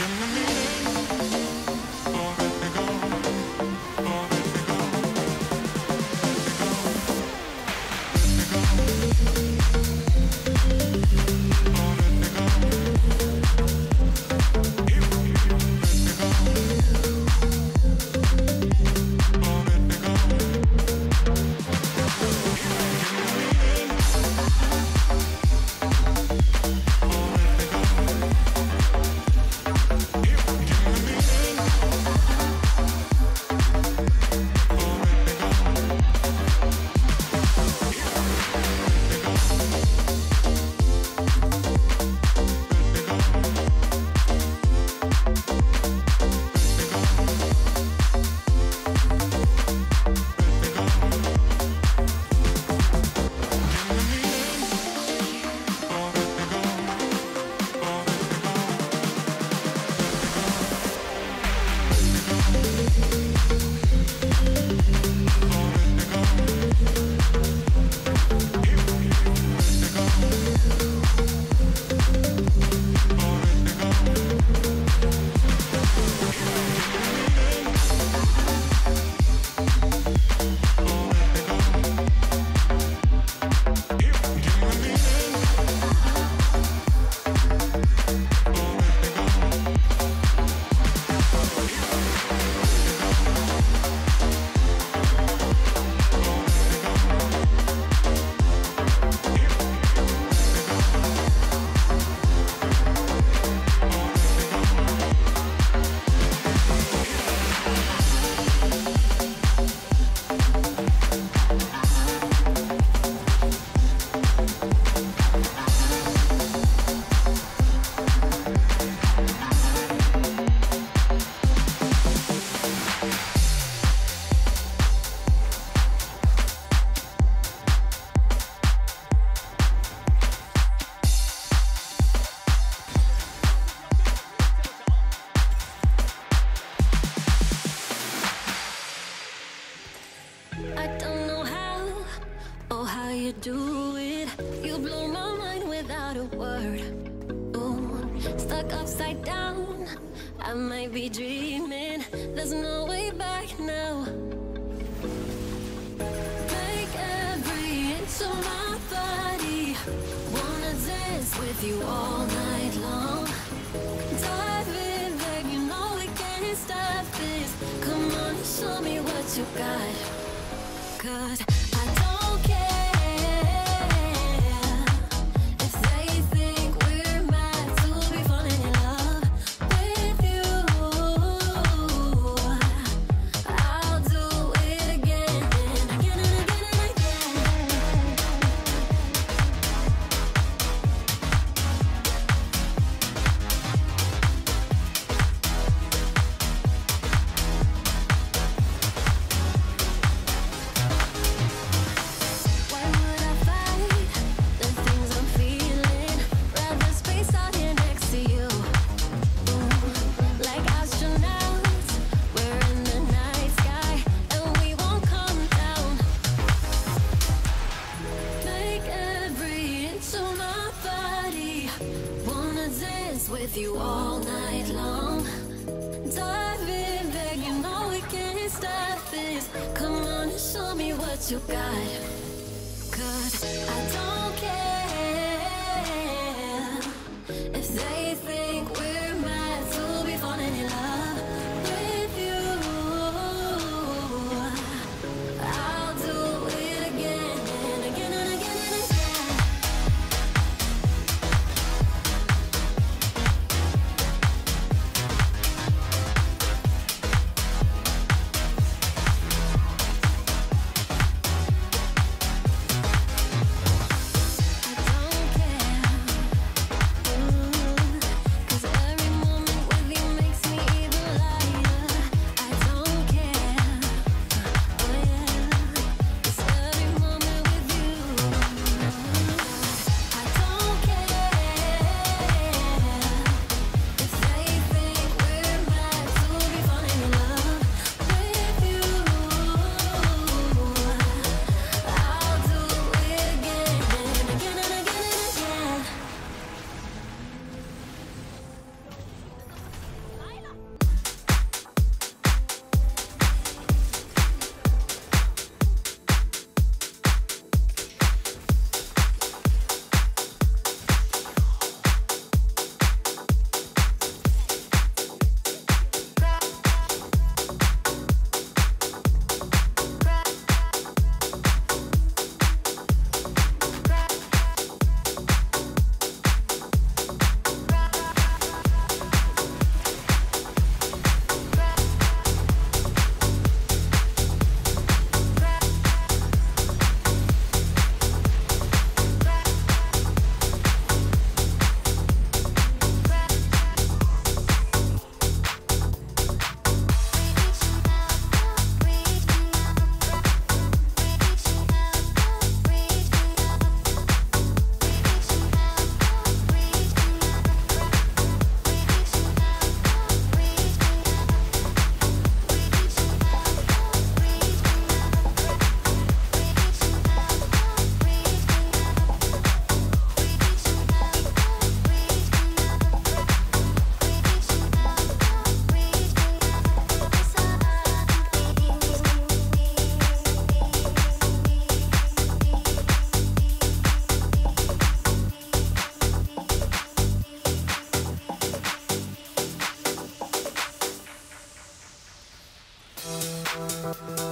gentlemen. ああ。Do it. You blow my mind without a word. Ooh, stuck upside down. I might be dreaming. There's no way back now. Take every inch of my body. Wanna dance with you all night long. Dive in, babe. You know we can't stop this. Come on, show me what you got. Cause with you all night long. Dive in, beg, you know we can't stop this. Come on and show me what you got. Cause I don't care Bye.